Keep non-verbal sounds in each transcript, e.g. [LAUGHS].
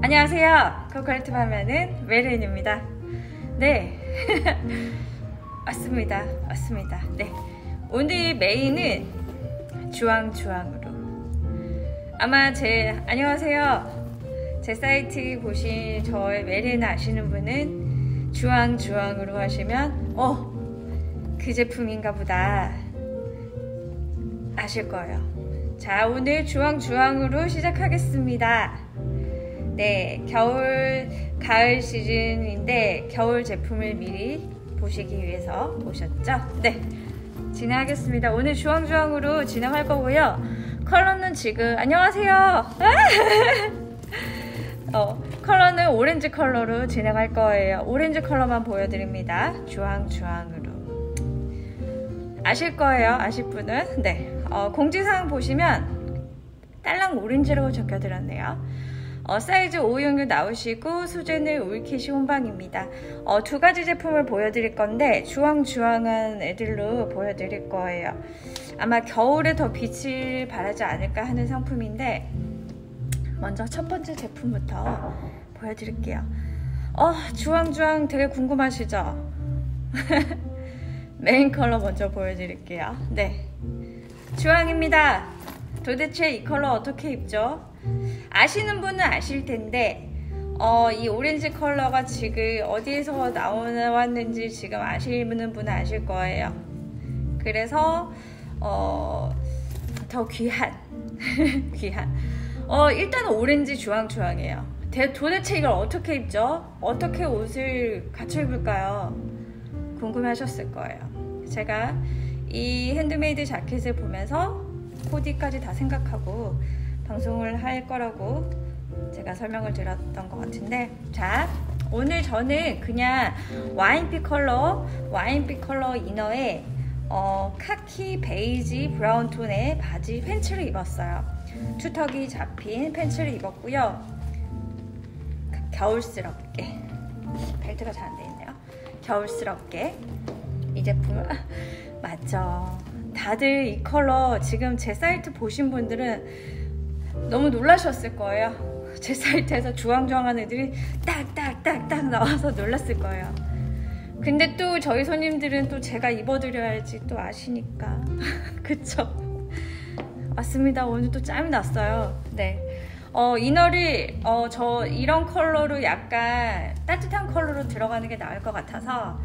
안녕하세요. 코코레트 밤에는 메르인입니다. 네. [LAUGHS] 왔습니다. 왔습니다. 네. 오늘 메인은 주황주황으로. 아마 제, 안녕하세요. 제 사이트 보신 저의 메르인 아시는 분은 주황주황으로 하시면, 어, 그 제품인가 보다. 아실 거예요. 자, 오늘 주황주황으로 시작하겠습니다. 네, 겨울, 가을 시즌인데 겨울 제품을 미리 보시기 위해서 보셨죠? 네, 진행하겠습니다. 오늘 주황주황으로 진행할 거고요. 컬러는 지금, 안녕하세요. [LAUGHS] 어, 컬러는 오렌지 컬러로 진행할 거예요. 오렌지 컬러만 보여드립니다. 주황주황으로. 아실 거예요. 아실 분은. 네. 어, 공지사항 보시면 딸랑 오렌지라고 적혀드렸네요. 어, 사이즈 55 66 나오시고 소재는 울 캐시 혼방입니다. 어, 두 가지 제품을 보여드릴 건데 주황주황한 애들로 보여드릴 거예요. 아마 겨울에 더 빛을 발하지 않을까 하는 상품인데 먼저 첫 번째 제품부터 보여드릴게요. 어, 주황주황 되게 궁금하시죠? [LAUGHS] 메인 컬러 먼저 보여드릴게요. 네. 주황입니다. 도대체 이 컬러 어떻게 입죠? 아시는 분은 아실 텐데 어, 이 오렌지 컬러가 지금 어디에서 나왔는지 지금 아시는 분은 아실 거예요. 그래서 어, 더 귀한 [LAUGHS] 귀한 어, 일단 오렌지 주황주황이에요. 도대체 이걸 어떻게 입죠? 어떻게 옷을 갖춰 입을까요? 궁금해 하셨을 거예요. 제가 이 핸드메이드 자켓을 보면서 코디까지 다 생각하고 방송을 할 거라고 제가 설명을 드렸던 것 같은데 자 오늘 저는 그냥 와인빛 컬러 와인빛 컬러 이너에 어, 카키 베이지 브라운 톤의 바지 팬츠를 입었어요. two tuck이 잡힌 팬츠를 입었고요. 겨울스럽게. 벨트가 잘안돼 있네요. 겨울스럽게 이 제품을. [LAUGHS] 맞죠. 다들 이 컬러 지금 제 사이트 보신 분들은 너무 놀라셨을 거예요. 제 사이트에서 주황주황한 애들이 딱딱딱딱 나와서 놀랐을 거예요. 근데 또 저희 손님들은 또 제가 입어드려야지 또 아시니까. [LAUGHS] 그쵸? 맞습니다. 오늘 또 짬이 났어요. 네. 어, inner를, 어, 저 이런 컬러로 약간 따뜻한 컬러로 들어가는 게 나을 것 같아서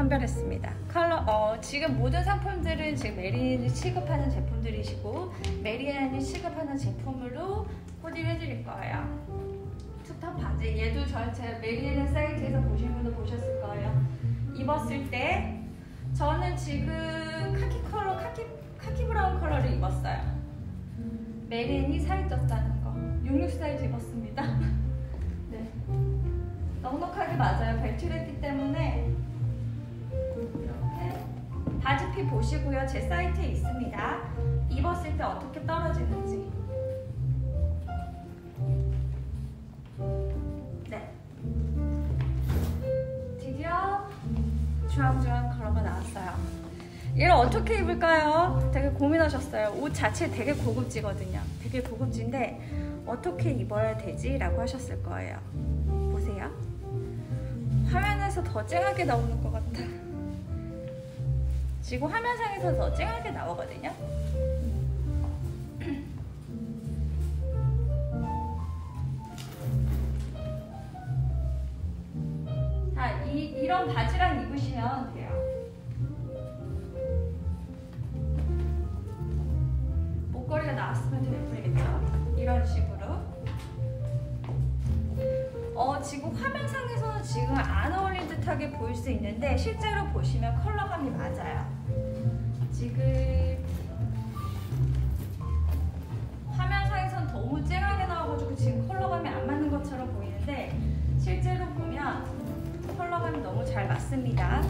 선별했습니다. 컬러 어, 지금 모든 상품들은 지금 메리앤이 취급하는 제품들이시고 메리앤이 취급하는 제품으로 코디를 해드릴 거예요. two tuck 바지 얘도 전체 메리앤 사이트에서 보신 분도 보셨을 거예요. 입었을 때 저는 지금 카키 컬러 카키 카키 브라운 컬러를 입었어요. 메리앤이 살이 쪘다는 거 66 사이즈 입었습니다. [LAUGHS] 네. 넉넉하게 맞아요. 벨트를 했기 때문에 바지 fit 보시고요. 제 사이트에 있습니다. 입었을 때 어떻게 떨어지는지. 네. 드디어 주황주황 컬러가 나왔어요. 이걸 어떻게 입을까요? 되게 고민하셨어요. 옷 자체 되게 고급지거든요. 되게 고급진데 어떻게 입어야 되지? 라고 하셨을 거예요. 보세요. 화면에서 더 쨍하게 나오는 것 같아. 지금 화면상에서 더 쨍하게 나오거든요. [CLEARS THROAT] 자, 이, 이런 바지랑 입으시면 돼요. 목걸이가 나왔으면 더 예쁘겠죠? 이런 식으로. 어, 지금 화면상에서는 지금 안 듯하게 보일 수 있는데 실제로 보시면 컬러감이 맞아요. 지금 화면상에선 너무 쨍하게 나와가지고 지금 컬러감이 안 맞는 것처럼 보이는데 실제로 보면 컬러감이 너무 잘 맞습니다.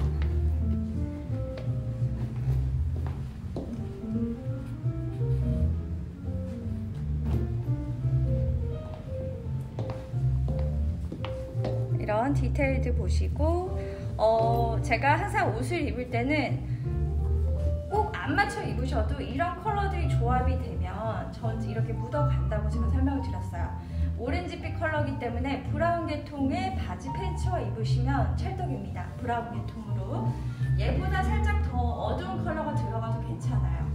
이런 디테일들 보시고 어, 제가 항상 옷을 입을 때는 안 맞춰 입으셔도 이런 컬러들이 조합이 되면 전 이렇게 묻어간다고 제가 설명을 드렸어요. 오렌지빛 컬러이기 때문에 브라운 계통의 바지 팬츠와 입으시면 찰떡입니다. 브라운 계통으로 얘보다 살짝 더 어두운 컬러가 들어가도 괜찮아요.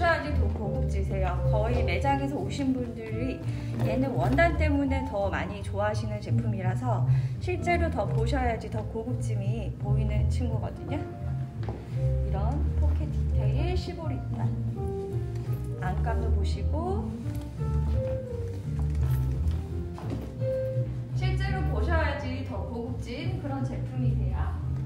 보셔야지 더 고급지세요. 거의 매장에서 오신 분들이 얘는 원단 때문에 더 많이 좋아하시는 제품이라서 실제로 더 보셔야지 더 고급짐이 보이는 친구거든요. 이런 포켓 디테일 시보리단 안감도 보시고 실제로 보셔야지 더 고급진 그런 제품이세요.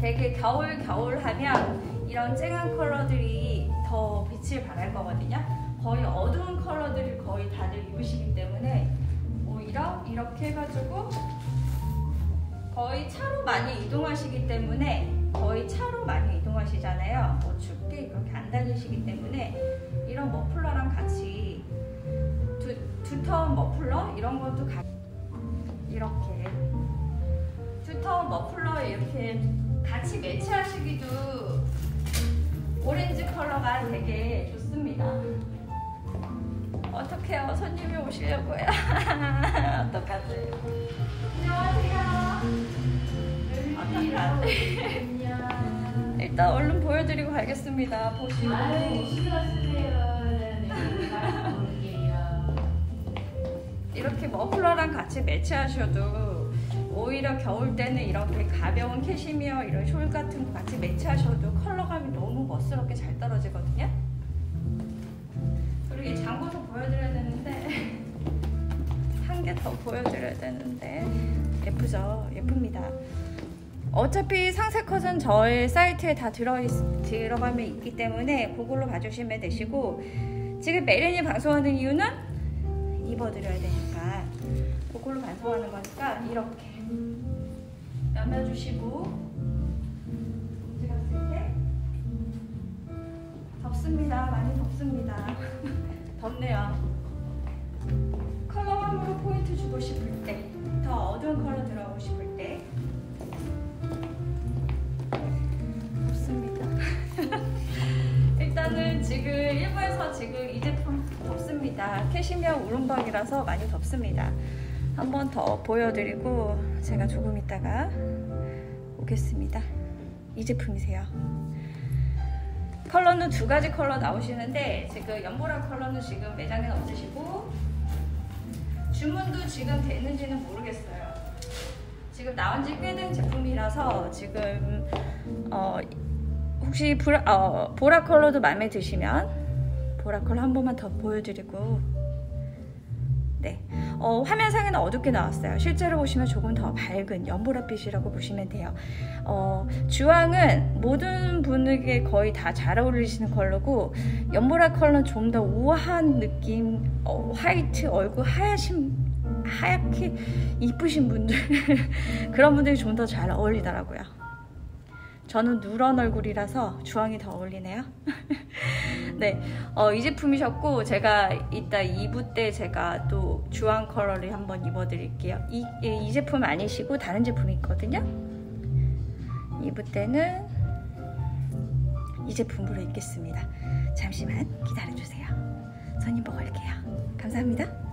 되게 겨울 겨울 하면 이런 쨍한 컬러들이 더 빛을 발할 거거든요. 거의 어두운 컬러들을 거의 다들 입으시기 때문에 오히려 이렇게 해가지고 거의 차로 많이 이동하시기 때문에 거의 차로 많이 이동하시잖아요. 뭐 춥게 그렇게 안 다니시기 때문에 이런 머플러랑 같이 두, 두터운 머플러 이런 것도 가, 이렇게 두터운 머플러 이렇게 같이 매치하시기도 오렌지 컬러가 되게 좋습니다. 어떡해요? 손님이 오시려고요. [LAUGHS] 어떡하세요? 안녕하세요. 어떡하지? 일단 얼른 보여드리고 가겠습니다. 보시고. 아유. 이렇게 머플러랑 같이 매치하셔도 오히려 겨울 때는 이렇게 가벼운 캐시미어 이런 숄 같은 거 같이 매치하셔도 컬러감이 너무 멋스럽게 잘 떨어지거든요. 그리고 이 잠궈서 보여드려야 되는데 [LAUGHS] 한 개 더 보여드려야 되는데 예쁘죠? 예쁩니다. 어차피 상세 컷은 저의 사이트에 다 들어 들어가면 있기 때문에 그걸로 봐주시면 되시고 지금 메린이 방송하는 이유는 입어드려야 되니까 그걸로 반성하는 거니까 이렇게 넘겨주시고 움직였을 때 덥습니다. 많이 덥습니다. [LAUGHS] 덥네요. 컬러감으로 포인트 주고 싶을 때, 더 어두운 컬러 들어가고 싶을 때 덥습니다. [LAUGHS] 일단은 지금 일부에서 지금 이 제품 덥습니다. 캐시미어 우름방이라서 많이 덥습니다. 한 번 더 보여드리고 제가 조금 있다가 오겠습니다. 이 제품이세요. 컬러는 두 가지 컬러 나오시는데 지금 연보라 컬러는 지금 매장에 없으시고 주문도 지금 되는지는 모르겠어요. 지금 나온 지 꽤 된 제품이라서 지금 어, 혹시 브라, 어, 보라 컬러도 마음에 드시면 보라 컬러 한 번만 더 보여드리고 네. 어, 화면상에는 어둡게 나왔어요. 실제로 보시면 조금 더 밝은 연보라빛이라고 보시면 돼요. 어, 주황은 모든 분에게 거의 다 잘 어울리시는 컬러고 연보라 컬러는 좀 더 우아한 느낌 어, 화이트 얼굴 하얗신 하얗게 이쁘신 분들 [LAUGHS] 그런 분들이 좀 더 잘 어울리더라고요 저는 누런 얼굴이라서 주황이 더 어울리네요. [LAUGHS] 네, 어, 이 제품이셨고 제가 이따 2부 때 제가 또 주황 컬러를 한번 입어드릴게요. 이, 이 제품 아니시고 다른 제품이 있거든요. 2부 때는 이 제품으로 입겠습니다. 잠시만 기다려주세요. 손님 보고 올게요. 감사합니다.